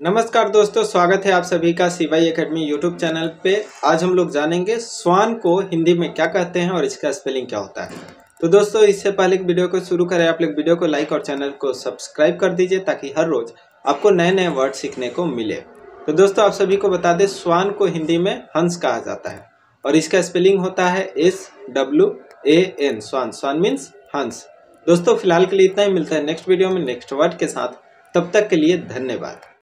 नमस्कार दोस्तों, स्वागत है आप सभी का सीवाई एकेडमी यूट्यूब चैनल पे। आज हम लोग जानेंगे स्वान को हिंदी में क्या कहते हैं और इसका स्पेलिंग क्या होता है। तो दोस्तों, इससे पहले वीडियो को शुरू करें, आप लोग वीडियो को लाइक और चैनल को सब्सक्राइब कर दीजिए ताकि हर रोज आपको नए नए वर्ड सीखने को मिले। तो दोस्तों, आप सभी को बता दें, स्वान को हिंदी में हंस कहा जाता है और इसका स्पेलिंग होता है S W A N swan. Swan means हंस। दोस्तों, फ़िलहाल के लिए इतना ही। मिलता है नेक्स्ट वीडियो में, नेक्स्ट वर्ड के साथ। तब तक के लिए धन्यवाद।